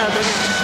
还有多少？